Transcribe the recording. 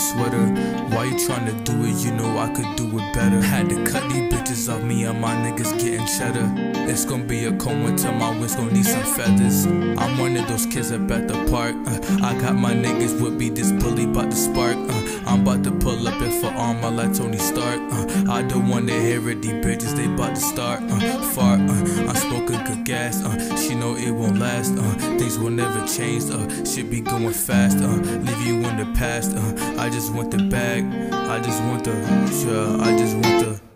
sweater. Why you tryna do it? You know I could do it better. Had to cut these bitches off me and my niggas getting cheddar. It's gonna be a cold winter, my wings gonna need some feathers. I'm one of those kids up at the park. Uh, I got my niggas with me, this bully bout to spark. Uh, I'm about to pull up in for armor like Tony Stark. Uh, I don't wanna hear it, these bitches they bout to start. Uh, fart, uh, I'm smoking good gas. Uh, she know it won't last. Things will never change. Shit be going fast. You in the past. Uh, I just want the bag. I just want the, yeah, I just want the.